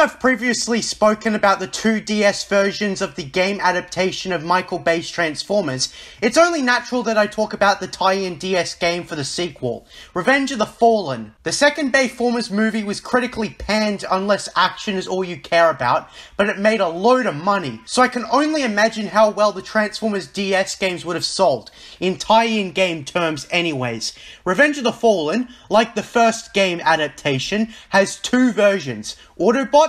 I've previously spoken about the two DS versions of the game adaptation of Michael Bay's Transformers, it's only natural that I talk about the tie-in DS game for the sequel, Revenge of the Fallen. The second Bayformers movie was critically panned unless action is all you care about, but it made a load of money, so I can only imagine how well the Transformers DS games would have sold, in tie-in game terms anyways. Revenge of the Fallen, like the first game adaptation, has two versions,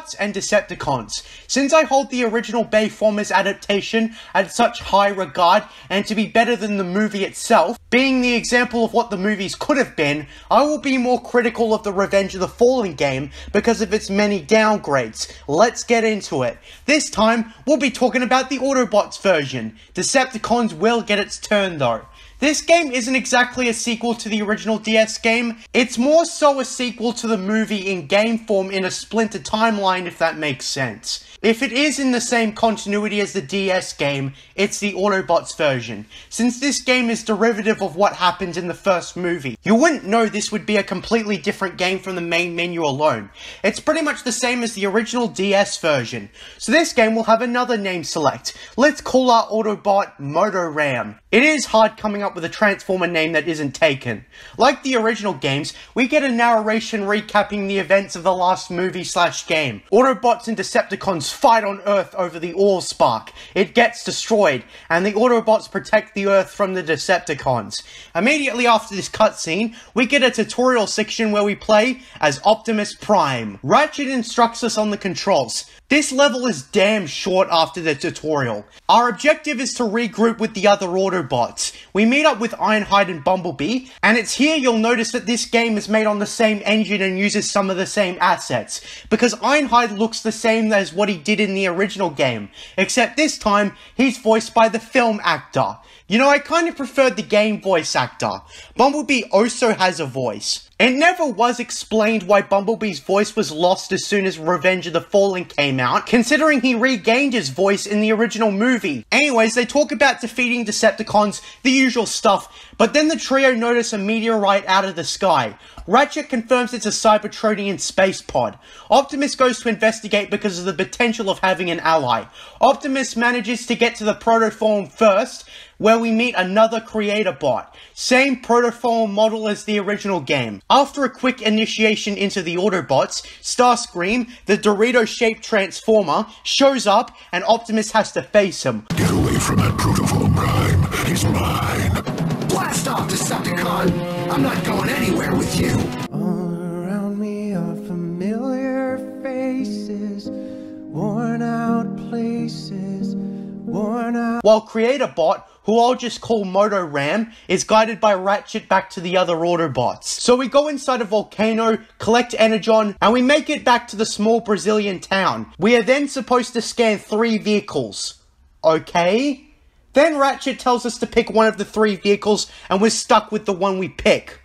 Autobots and Decepticons. Since I hold the original Bayformers adaptation at such high regard and to be better than the movie itself, being the example of what the movies could have been, I will be more critical of the Revenge of the Fallen game because of its many downgrades. Let's get into it. This time, we'll be talking about the Autobots version. Decepticons will get its turn though. This game isn't exactly a sequel to the original DS game, it's more so a sequel to the movie in game form in a splintered timeline if that makes sense. If it is in the same continuity as the DS game, it's the Autobots version, since this game is derivative of what happened in the first movie. You wouldn't know this would be a completely different game from the main menu alone. It's pretty much the same as the original DS version. So this game will have another name select. Let's call our Autobot Motoram. It is hard coming up with a Transformer name that isn't taken. Like the original games, we get a narration recapping the events of the last movie slash game. Autobots and Decepticons fight on Earth over the Allspark. It gets destroyed, and the Autobots protect the Earth from the Decepticons. Immediately after this cutscene, we get a tutorial section where we play as Optimus Prime. Ratchet instructs us on the controls. This level is damn short after the tutorial. Our objective is to regroup with the other Autobots. We meet up with Ironhide and Bumblebee, and it's here you'll notice that this game is made on the same engine and uses some of the same assets, because Ironhide looks the same as what he did in the original game, except this time, he's voiced by the film actor. You know, I kind of preferred the game voice actor. Bumblebee also has a voice. It never was explained why Bumblebee's voice was lost as soon as Revenge of the Fallen came out, considering he regained his voice in the original movie. Anyways, they talk about defeating Decepticons, the usual stuff, but then the trio notice a meteorite out of the sky. Ratchet confirms it's a Cybertronian space pod. Optimus goes to investigate because of the potential of having an ally. Optimus manages to get to the protoform first, where we meet another Create-A-Bot. Same protoform model as the original game. After a quick initiation into the Autobots, Starscream, the Dorito-shaped transformer, shows up and Optimus has to face him. Get away from that protoform, Prime. He's mine. Blast off, Decepticon! I'm not going anywhere with you! All around me are familiar faces, worn out places, worn out. While Create-A-Bot, who I'll just call Moto Ram, is guided by Ratchet back to the other Autobots. So we go inside a volcano, collect Energon, and we make it back to the small Brazilian town. We are then supposed to scan three vehicles. Okay? Then Ratchet tells us to pick one of the three vehicles, and we're stuck with the one we pick.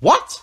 What?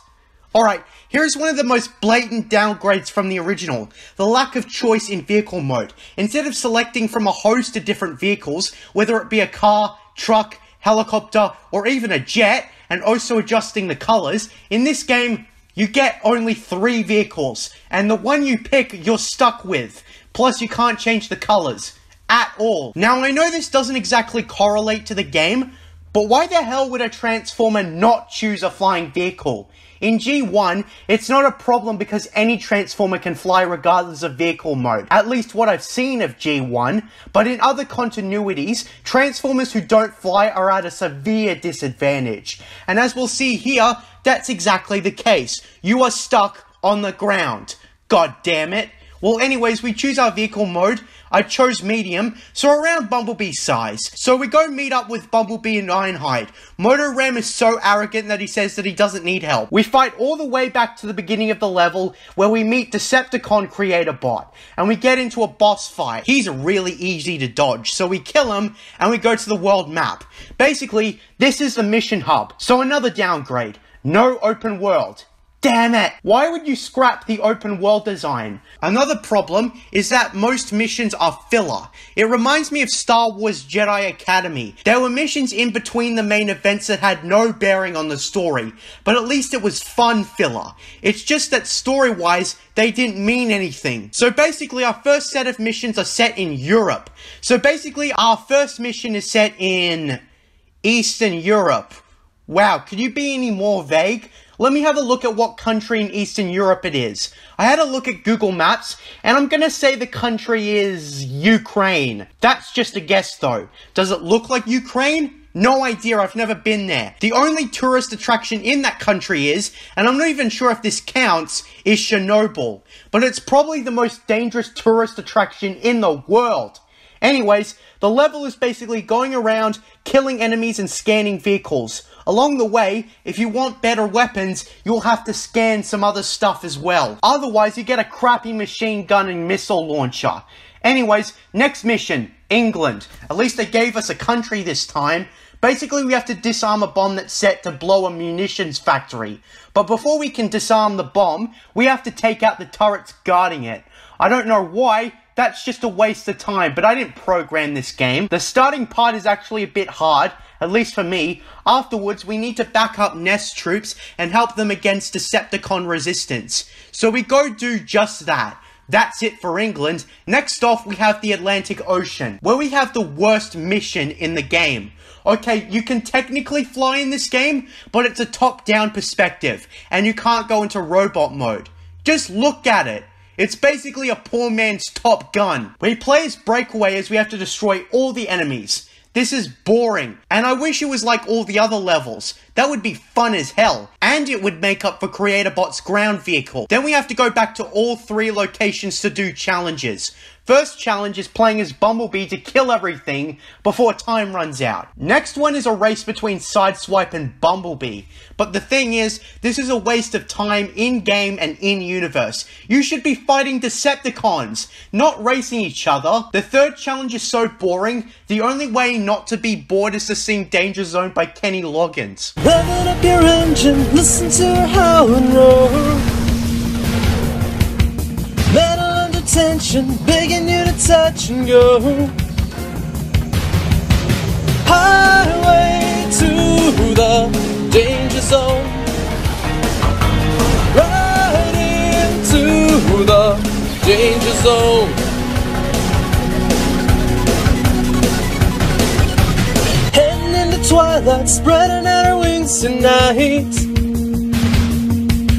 Alright, here's one of the most blatant downgrades from the original. The lack of choice in vehicle mode. Instead of selecting from a host of different vehicles, whether it be a car, truck, helicopter, or even a jet, and also adjusting the colors, in this game, you get only three vehicles, and the one you pick, you're stuck with. Plus, you can't change the colors. At all. Now, I know this doesn't exactly correlate to the game, but why the hell would a Transformer not choose a flying vehicle? In G1, it's not a problem because any Transformer can fly regardless of vehicle mode. At least what I've seen of G1. But in other continuities, Transformers who don't fly are at a severe disadvantage. And as we'll see here, that's exactly the case. You are stuck on the ground. God damn it. Well, anyways, we choose our vehicle mode. I chose medium, so around Bumblebee size. So we go meet up with Bumblebee and Ironhide. Moto Ram is so arrogant that he says that he doesn't need help. We fight all the way back to the beginning of the level where we meet Decepticon Create-A-Bot, and we get into a boss fight. He's really easy to dodge, so we kill him and we go to the world map. Basically, this is the mission hub, so another downgrade. No open world. Damn it! Why would you scrap the open world design? Another problem is that most missions are filler. It reminds me of Star Wars Jedi Academy. There were missions in between the main events that had no bearing on the story, but at least it was fun filler. It's just that story-wise, they didn't mean anything. So basically, our first set of missions are set in Europe. So basically, our first mission is set in Eastern Europe. Wow, could you be any more vague? Let me have a look at what country in Eastern Europe it is. I had a look at Google Maps, and I'm gonna say the country is Ukraine. That's just a guess though. Does it look like Ukraine? No idea, I've never been there. The only tourist attraction in that country is, and I'm not even sure if this counts, is Chernobyl. But it's probably the most dangerous tourist attraction in the world. Anyways, the level is basically going around, killing enemies and scanning vehicles. Along the way, if you want better weapons, you'll have to scan some other stuff as well. Otherwise, you get a crappy machine gun and missile launcher. Anyways, next mission, England. At least they gave us a country this time. Basically, we have to disarm a bomb that's set to blow a munitions factory. But before we can disarm the bomb, we have to take out the turrets guarding it. I don't know why, that's just a waste of time, but I didn't program this game. The starting part is actually a bit hard, at least for me. Afterwards, we need to back up NEST troops and help them against Decepticon resistance. So we go do just that. That's it for England. Next off, we have the Atlantic Ocean, where we have the worst mission in the game. Okay, you can technically fly in this game, but it's a top-down perspective, and you can't go into robot mode. Just look at it. It's basically a poor man's Top Gun. We play as Breakaway as we have to destroy all the enemies. This is boring, and I wish it was like all the other levels. That would be fun as hell, and it would make up for Create-A-Bot's ground vehicle. Then we have to go back to all three locations to do challenges. First challenge is playing as Bumblebee to kill everything before time runs out. Next one is a race between Sideswipe and Bumblebee. But the thing is, this is a waste of time in-game and in-universe. You should be fighting Decepticons, not racing each other. The third challenge is so boring, the only way not to be bored is to sing Danger Zone by Kenny Loggins. Revving up your engine, listen to. Tension, begging you to touch and go. Highway to the danger zone. Right into the danger zone. Heading into twilight, spreading out her wings tonight.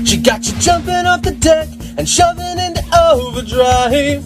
She got you jumping off the deck and shoving into overdrive.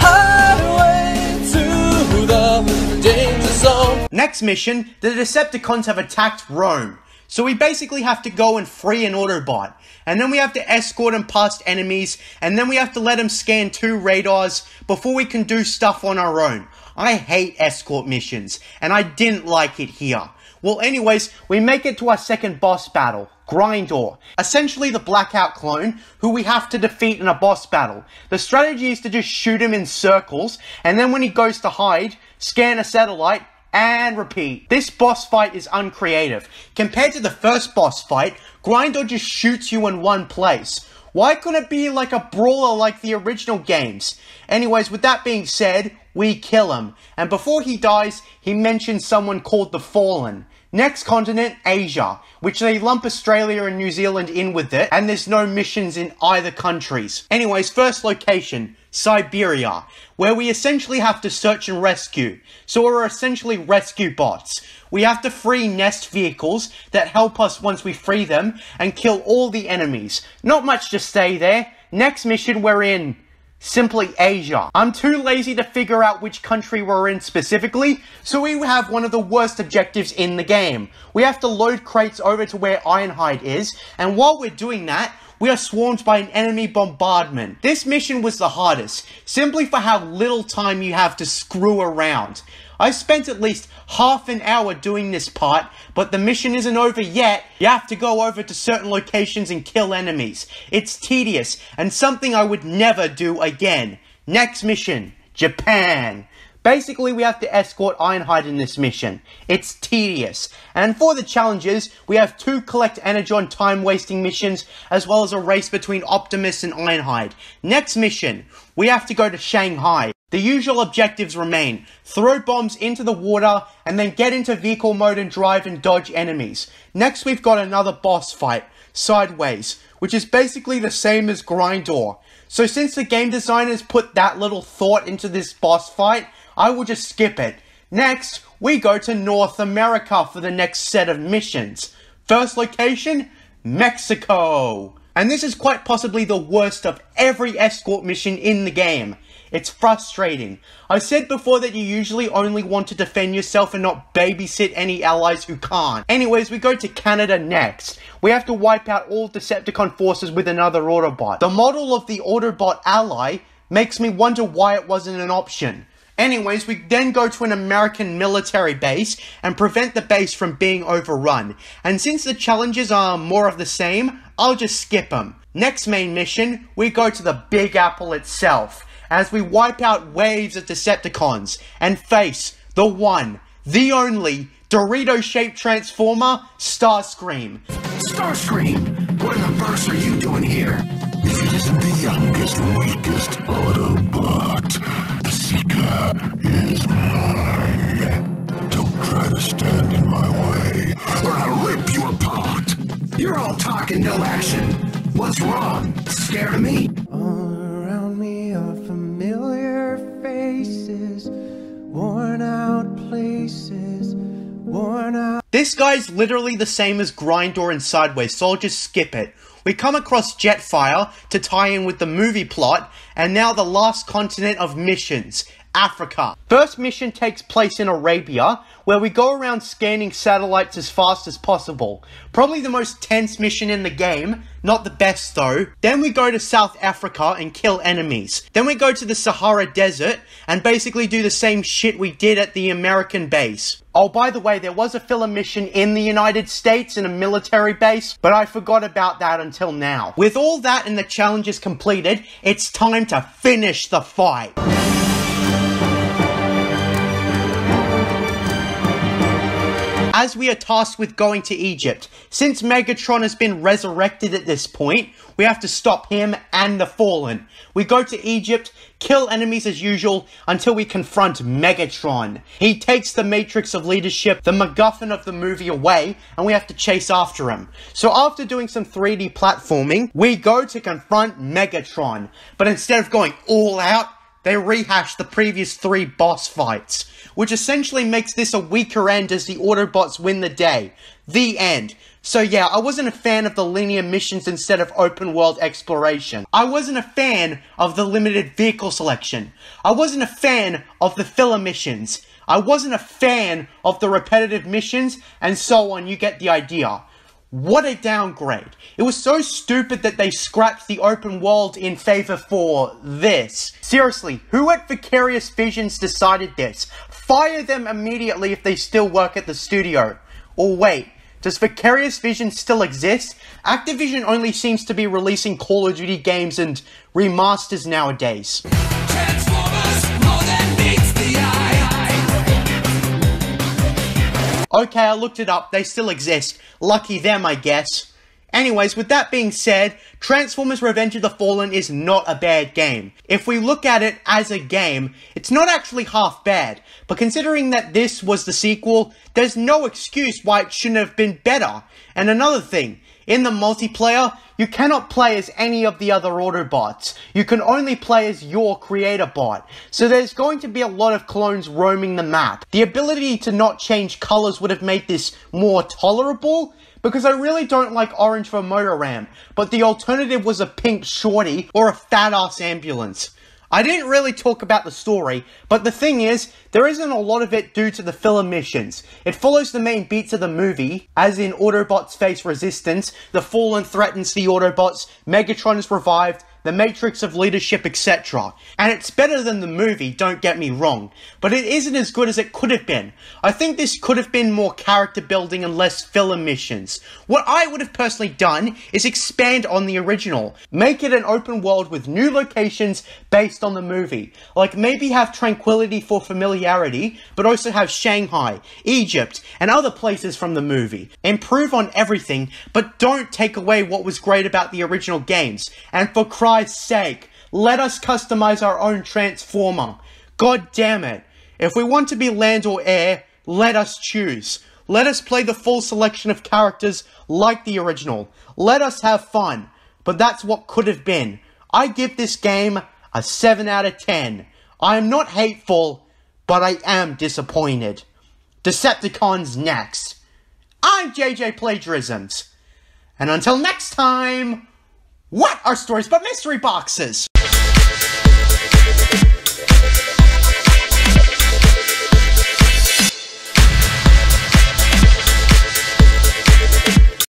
Highway to the danger zone. Next mission, the Decepticons have attacked Rome. So we basically have to go and free an Autobot. And then we have to escort him past enemies. And then we have to let him scan two radars before we can do stuff on our own. I hate escort missions. And I didn't like it here. Well, anyways, we make it to our second boss battle, Grindor. Essentially the Blackout clone, who we have to defeat in a boss battle. The strategy is to just shoot him in circles, and then when he goes to hide, scan a satellite, and repeat. This boss fight is uncreative. Compared to the first boss fight, Grindor just shoots you in one place. Why couldn't it be like a brawler like the original games? Anyways, with that being said, we kill him. And before he dies, he mentions someone called the Fallen. Next continent, Asia, which they lump Australia and New Zealand in with it, and there's no missions in either countries. Anyways, first location, Siberia, where we essentially have to search and rescue. So we're essentially rescue bots. We have to free NEST vehicles that help us once we free them and kill all the enemies. Not much to stay there. Next mission, we're in simply Asia. I'm too lazy to figure out which country we're in specifically, so we have one of the worst objectives in the game. We have to load crates over to where Ironhide is, and while we're doing that, we are swarmed by an enemy bombardment. This mission was the hardest, simply for how little time you have to screw around. I spent at least half an hour doing this part, but the mission isn't over yet. You have to go over to certain locations and kill enemies. It's tedious, and something I would never do again. Next mission, Japan. Basically, we have to escort Ironhide in this mission. It's tedious. And for the challenges, we have two collect Energon time wasting missions, as well as a race between Optimus and Ironhide. Next mission, we have to go to Shanghai. The usual objectives remain throw bombs into the water and then get into vehicle mode and drive and dodge enemies. Next, we've got another boss fight, Sideways, which is basically the same as Grindor. So, since the game designers put that little thought into this boss fight, I will just skip it. Next, we go to North America for the next set of missions. First location, Mexico. And this is quite possibly the worst of every escort mission in the game. It's frustrating. I said before that you usually only want to defend yourself and not babysit any allies who can't. Anyways, we go to Canada next. We have to wipe out all Decepticon forces with another Autobot. The model of the Autobot ally makes me wonder why it wasn't an option. Anyways, we then go to an American military base and prevent the base from being overrun. And since the challenges are more of the same, I'll just skip them. Next main mission, we go to the Big Apple itself as we wipe out waves of Decepticons and face the one, the only Dorito shaped Transformer, Starscream. Starscream, what in the are you doing here? If it isn't the youngest, weakest Autobot, literally the same as Grindor and Sideways, so I'll just skip it. We come across Jetfire to tie in with the movie plot, and now the last continent of missions, Africa. First mission takes place in Arabia, where we go around scanning satellites as fast as possible. Probably the most tense mission in the game, not the best though. Then we go to South Africa and kill enemies. Then we go to the Sahara Desert and basically do the same shit we did at the American base. Oh, by the way, there was a filler mission in the United States in a military base, but I forgot about that until now. With all that and the challenges completed, it's time to finish the fight. As we are tasked with going to Egypt, since Megatron has been resurrected at this point, we have to stop him and the Fallen. We go to Egypt, kill enemies as usual, until we confront Megatron. He takes the Matrix of Leadership, the MacGuffin of the movie away, and we have to chase after him. So after doing some 3D platforming, we go to confront Megatron. But instead of going all out, they rehash the previous three boss fights, which essentially makes this a weaker end as the Autobots win the day. The end. So yeah, I wasn't a fan of the linear missions instead of open world exploration. I wasn't a fan of the limited vehicle selection. I wasn't a fan of the filler missions. I wasn't a fan of the repetitive missions, and so on, you get the idea. What a downgrade. It was so stupid that they scrapped the open world in favor for this. Seriously, who at Vicarious Visions decided this? Fire them immediately if they still work at the studio. Or wait, does Vicarious Visions still exist? Activision only seems to be releasing Call of Duty games and remasters nowadays. Okay, I looked it up. They still exist. Lucky them, I guess. Anyways, with that being said, Transformers Revenge of the Fallen is not a bad game. If we look at it as a game, it's not actually half bad. But considering that this was the sequel, there's no excuse why it shouldn't have been better. And another thing, in the multiplayer, you cannot play as any of the other Autobots. You can only play as your Create-A-Bot. So there's going to be a lot of clones roaming the map. The ability to not change colors would have made this more tolerable, because I really don't like orange for Motor Ram, but the alternative was a pink shorty or a fat ass ambulance. I didn't really talk about the story, but the thing is, there isn't a lot of it due to the filler missions. It follows the main beats of the movie, as in Autobots face resistance, the Fallen threatens the Autobots, Megatron is revived, the matrix of leadership, etc. And it's better than the movie, don't get me wrong, but it isn't as good as it could have been. I think this could have been more character building and less filler missions. What I would have personally done is expand on the original, make it an open world with new locations based on the movie. Like maybe have Tranquility for familiarity, but also have Shanghai, Egypt, and other places from the movie. Improve on everything, but don't take away what was great about the original games. And for Christ's sake, let us customize our own Transformer. God damn it. If we want to be land or air, let us choose. Let us play the full selection of characters like the original. Let us have fun. But that's what could have been. I give this game a 7 out of 10. I am not hateful, but I am disappointed. Decepticons next. I'm JJ Plagiarisms. And until next time, what are stories but mystery boxes?